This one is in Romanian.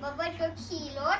băbăciochilor